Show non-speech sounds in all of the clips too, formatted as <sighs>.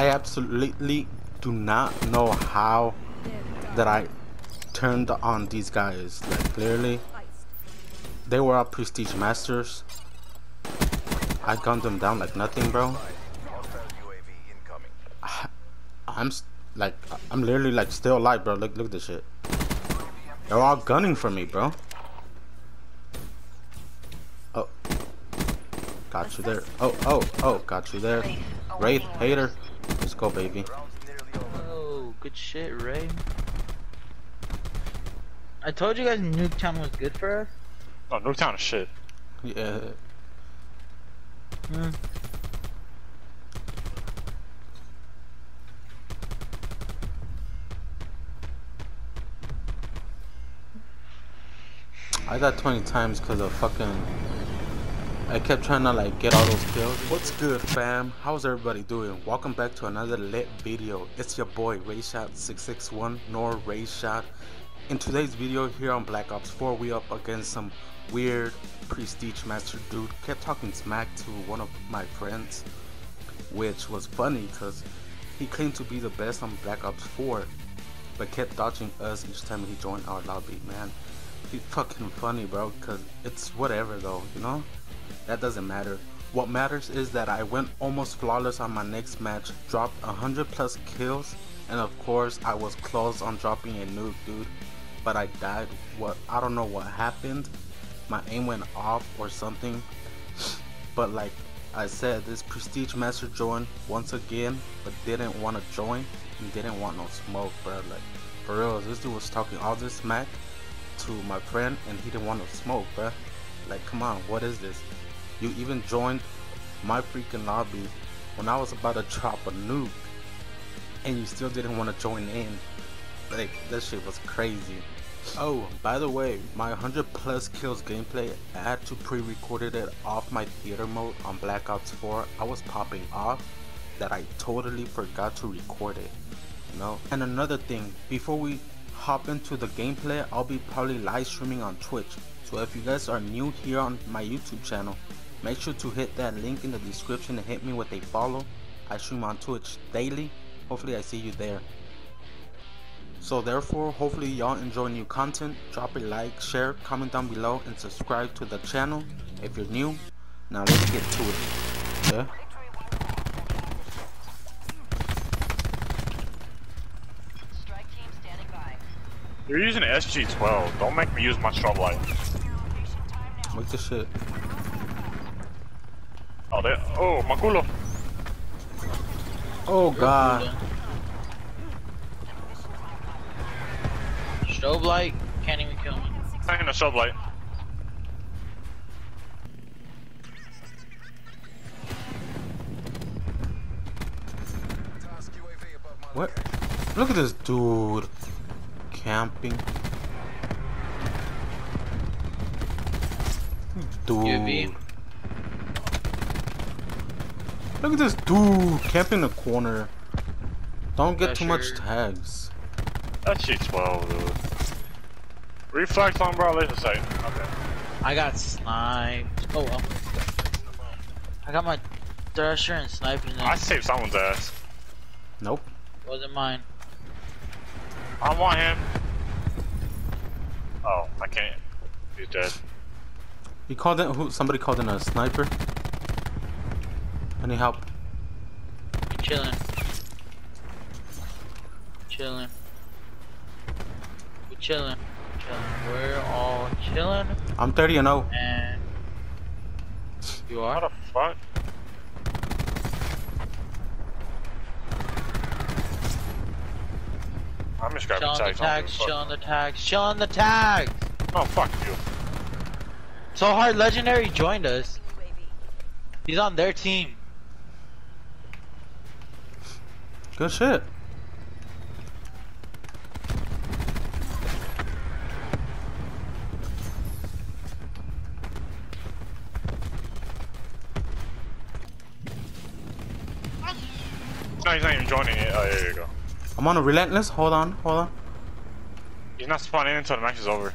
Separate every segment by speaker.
Speaker 1: I absolutely do not know how that I turned on these guys. Like clearly, they were all prestige masters. I gunned them down like nothing, bro. I, <sighs> I'm like, I'm literally like still alive, bro. Look, look at this shit. They're all gunning for me, bro. Oh, got you there. Oh, oh, oh, got you there. Wraith, hater. Let's go, baby.
Speaker 2: Oh, good shit, Ray. I told you guys Nuketown was good for us.
Speaker 3: Oh, Nuketown is shit.
Speaker 1: Yeah.
Speaker 2: Hmm.
Speaker 1: I got 20 times because of fucking. I kept trying to like get all those kills. What's good, fam? How's everybody doing? Welcome back to another lit video. It's your boy Rayshot661 nor Rayshot. In today's video here on Black Ops 4, we up against some weird prestige master dude. Kept talking smack to one of my friends, which was funny because he claimed to be the best on Black Ops 4, but kept dodging us each time he joined our lobby. Man, he's fucking funny, bro. Cause it's whatever though, you know. That doesn't matter. What matters is that I went almost flawless on my next match, dropped 100 plus kills, and of course I was close on dropping a nuke, dude. But I died. What I don't know what happened. My aim went off or something. <sighs> But like I said, this prestige master joined once again, but didn't want to join and didn't want no smoke, bro. Like for real, this dude was talking all this smack to my friend and he didn't want to smoke, bro. Like, come on, what is this? You even joined my freaking lobby when I was about to drop a nuke and you still didn't want to join in. Like, that shit was crazy. Oh, by the way, my 100 plus kills gameplay, I had to pre-recorded it off my theater mode on Black Ops 4. I was popping off that I totally forgot to record it. You know? And another thing, before we hop into the gameplay, I'll be probably live streaming on Twitch. So if you guys are new here on my YouTube channel, make sure to hit that link in the description and hit me with a follow. I stream on Twitch daily. Hopefully I see you there. So therefore, hopefully y'all enjoy new content. Drop a like, share, comment down below, and subscribe to the channel if you're new. Now let's get to it. Yeah.
Speaker 3: You're using SG-12. Don't make me use my strobe light.
Speaker 1: Look this shit.
Speaker 3: Oh, they, oh, my culo.
Speaker 1: Oh god.
Speaker 2: Strobe light can't even kill me.
Speaker 3: Taking a strobe light.
Speaker 1: What? Look at this dude camping. Dude. Look at this dude camping in the corner. Don't get too much tags.
Speaker 3: That's G-12, dude. Reflex on bro, laser sight. Okay.
Speaker 2: I got sniped. Oh well. I got my thresher and sniping.
Speaker 3: I saved someone's ass.
Speaker 1: Nope.
Speaker 2: Wasn't mine.
Speaker 3: I want him. Oh, I can't. He's dead.
Speaker 1: He called in. Who? Somebody called in a sniper. Any help?
Speaker 2: Chilling. Chilling. We chilling. Chilling. We're all chilling.
Speaker 1: I'm 30 and 0.
Speaker 2: And you
Speaker 3: What
Speaker 2: are.
Speaker 3: the fuck? I'm just
Speaker 2: Chill
Speaker 3: grabbing
Speaker 2: on the
Speaker 3: tags. I don't
Speaker 2: tags.
Speaker 3: give
Speaker 2: Chill on the tags. Chill on the tags.
Speaker 3: Oh, fuck you.
Speaker 2: So hard. Legendary joined us. He's on their team.
Speaker 1: Good shit.
Speaker 3: No, he's not even joining it. Oh, there you go.
Speaker 1: I'm on a relentless. Hold on. Hold on.
Speaker 3: He's not spawning in until the match is over.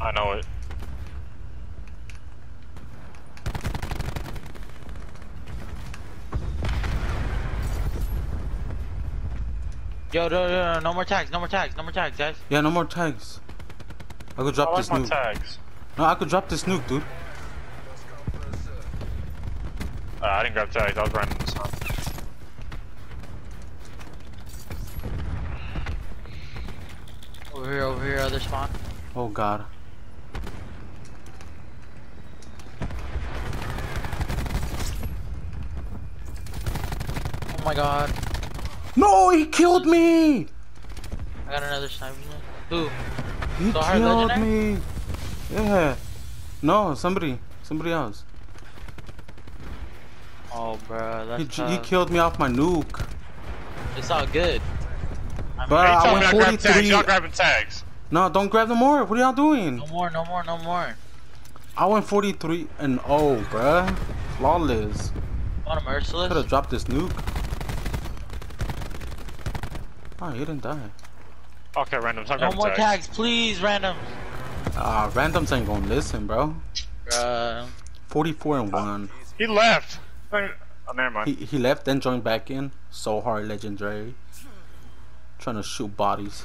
Speaker 3: I know it.
Speaker 2: Yo, no, no, no, no more tags, no more tags, no more tags, guys.
Speaker 1: Yeah, no more tags. I could drop
Speaker 3: I like
Speaker 1: this nuke.
Speaker 3: tags.
Speaker 1: No, I could drop this nuke, dude.
Speaker 3: Uh, I didn't grab tags. I was running this one.
Speaker 2: Over here, over here, other spawn.
Speaker 1: Oh god.
Speaker 2: Oh my god.
Speaker 1: No, he killed me!
Speaker 2: I got another sniper. Who?
Speaker 1: He
Speaker 2: So
Speaker 1: killed me. Yeah. No, somebody. Somebody else.
Speaker 2: Oh, bro,
Speaker 1: He,
Speaker 2: that's
Speaker 1: he
Speaker 2: tough.
Speaker 1: killed me off my nuke.
Speaker 2: It's all good. I mean,
Speaker 1: Bruh, I went
Speaker 3: me I grab tags.
Speaker 1: 43.
Speaker 3: Y'all grabbing tags.
Speaker 1: No, don't grab no more. What are y'all doing?
Speaker 2: no more, no more, no more.
Speaker 1: I went 43 and 0, bruh. Flawless.
Speaker 2: Want a merciless?
Speaker 1: Could have dropped this nuke. Oh, he didn't die.
Speaker 3: Okay, random. I'm
Speaker 2: No more
Speaker 3: tags.
Speaker 2: tags, please, random.
Speaker 1: Ah, randoms ain't gonna listen, bro.
Speaker 2: Bruh.
Speaker 1: 44 and 1.
Speaker 3: He left. Oh, never mind.
Speaker 1: He, he left, then joined back in. So hard, legendary. Trying to shoot bodies.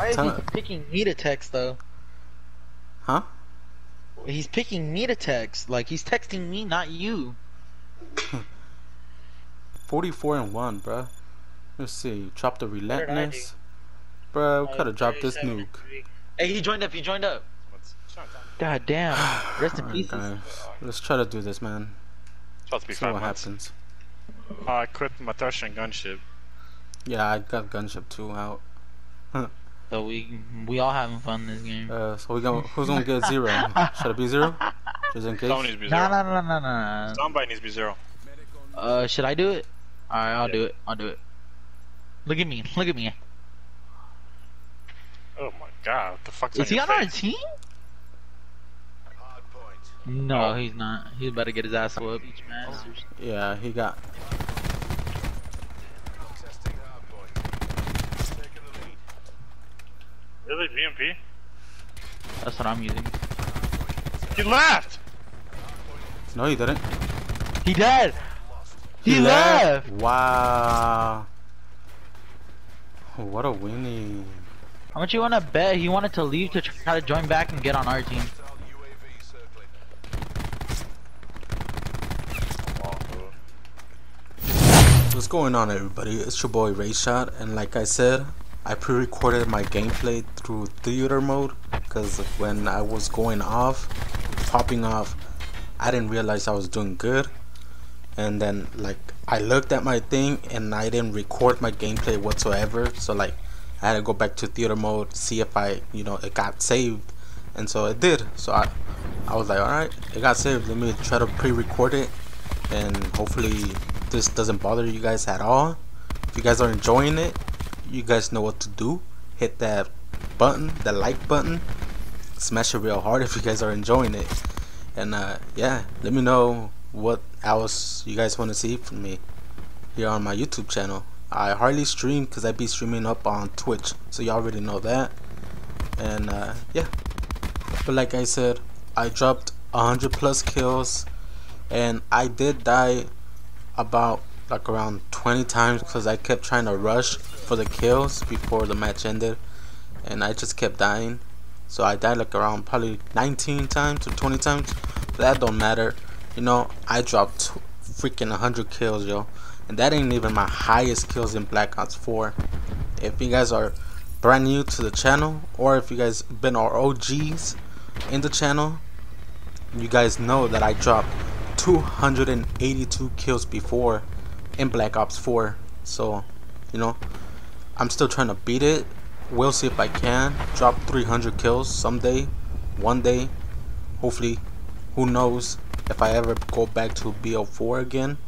Speaker 2: Why is
Speaker 1: Tell-
Speaker 2: he picking me to text, though?
Speaker 1: Huh?
Speaker 2: He's picking me to text. Like, he's texting me, not you. <laughs>
Speaker 1: 44 and 1, bruh. Let's see. Drop the
Speaker 2: did I
Speaker 1: relentless. Bruh, we could have dropped this nuke.
Speaker 2: Hey, he joined up, he joined up. God damn. <sighs> Rest in
Speaker 1: Alright,
Speaker 2: peace.
Speaker 1: guys. Let's try to do this, man.
Speaker 3: Supposed to
Speaker 1: See what
Speaker 3: months.
Speaker 1: happens.
Speaker 3: Uh, I quit my Thrush and gunship.
Speaker 1: Yeah, I got gunship 2 out. <laughs>
Speaker 2: So we we all having fun this game.
Speaker 1: Uh, so we gonna who's gonna get zero? <laughs> Should it be zero? Just in case.
Speaker 3: Someone needs to be
Speaker 2: No,
Speaker 3: zero.
Speaker 2: no, no, no, no.
Speaker 3: Somebody needs to be zero.
Speaker 2: Uh, should I do it? Alright, I'll do it. I'll do it. Look at me. Look at me.
Speaker 3: Oh my god, what the fuck's
Speaker 2: Is he
Speaker 3: your
Speaker 2: on our team? No, he's not. He's about to get his ass whooped.
Speaker 1: Yeah, he got.
Speaker 3: Really, BMP?
Speaker 2: That's what I'm using.
Speaker 3: He left!
Speaker 1: No, he didn't.
Speaker 2: He dead. He, left.
Speaker 1: Wow. What a winning.
Speaker 2: How much you wanna bet he wanted to leave to try to join back and get on our team?
Speaker 1: What's going on, everybody? It's your boy Rayshot, and like I said, I pre-recorded my gameplay through theater mode because when I was going off, popping off, I didn't realize I was doing good, and then like I looked at my thing and I didn't record my gameplay whatsoever. So like I had to go back to theater mode, see if I, you know, it got saved, and so it did. So I, I was like, all right, it got saved. Let me try to pre-record it, and hopefully this doesn't bother you guys at all. If you guys are enjoying it, you guys know what to do. Hit that button, the like button, smash it real hard if you guys are enjoying it. And uh, yeah, let me know what else you guys want to see from me here on my YouTube channel. I hardly stream because I be streaming up on Twitch, so you already know that. And uh, yeah, but like I said, I dropped 100 plus kills, and I did die about like around 20 times because I kept trying to rush for the kills before the match ended, and I just kept dying. So I died like around probably 19 times or 20 times. But that don't matter. You know, I dropped freaking 100 kills, yo. And that ain't even my highest kills in Black Ops 4. If you guys are brand new to the channel, or if you guys been our OGs in the channel, you guys know that I dropped 282 kills before in Black Ops 4. So, you know, I'm still trying to beat it. We'll see if I can drop 300 kills someday, one day. Hopefully, who knows if I ever go back to BO4 again.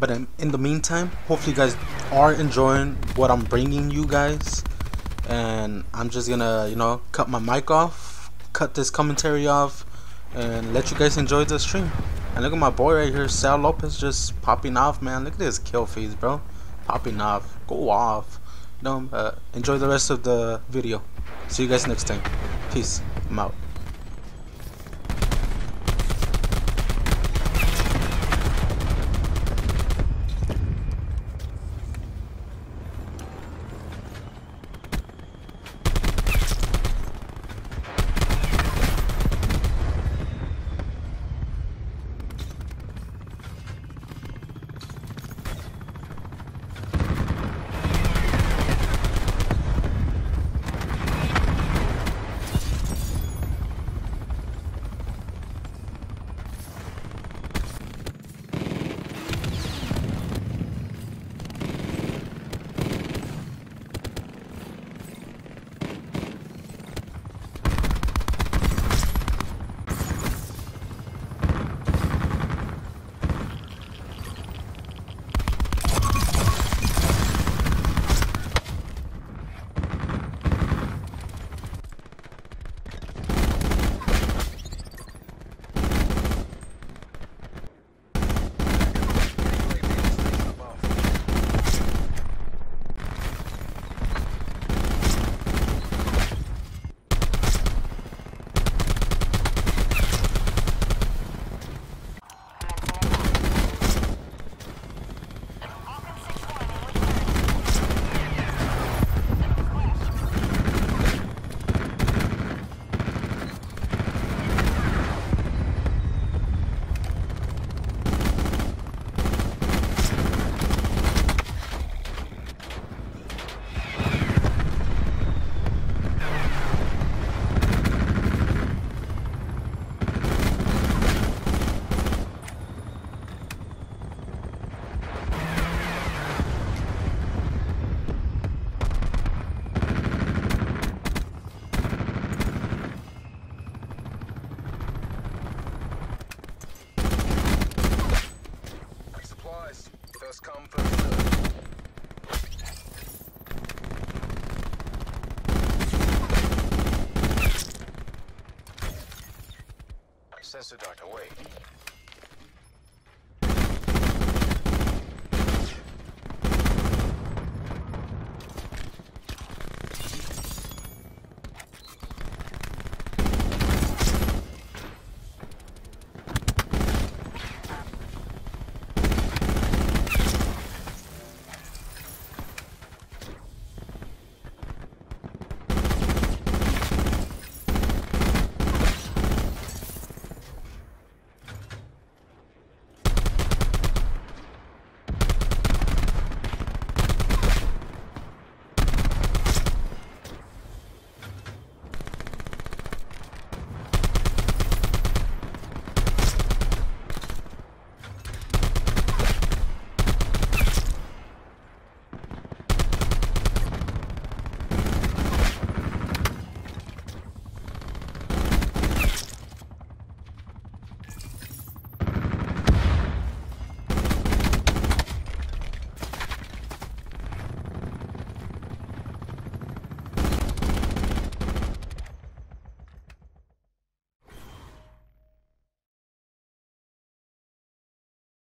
Speaker 1: But in, in the meantime, hopefully, you guys are enjoying what I'm bringing you guys. And I'm just gonna, you know, cut my mic off, cut this commentary off, and let you guys enjoy the stream. And look at my boy right here, Sal Lopez, just popping off, man. Look at this kill feeds, bro. Popping off. Go off. No, uh, enjoy the rest of the video. See you guys next time. Peace. I'm out.
Speaker 4: Sensor duct away.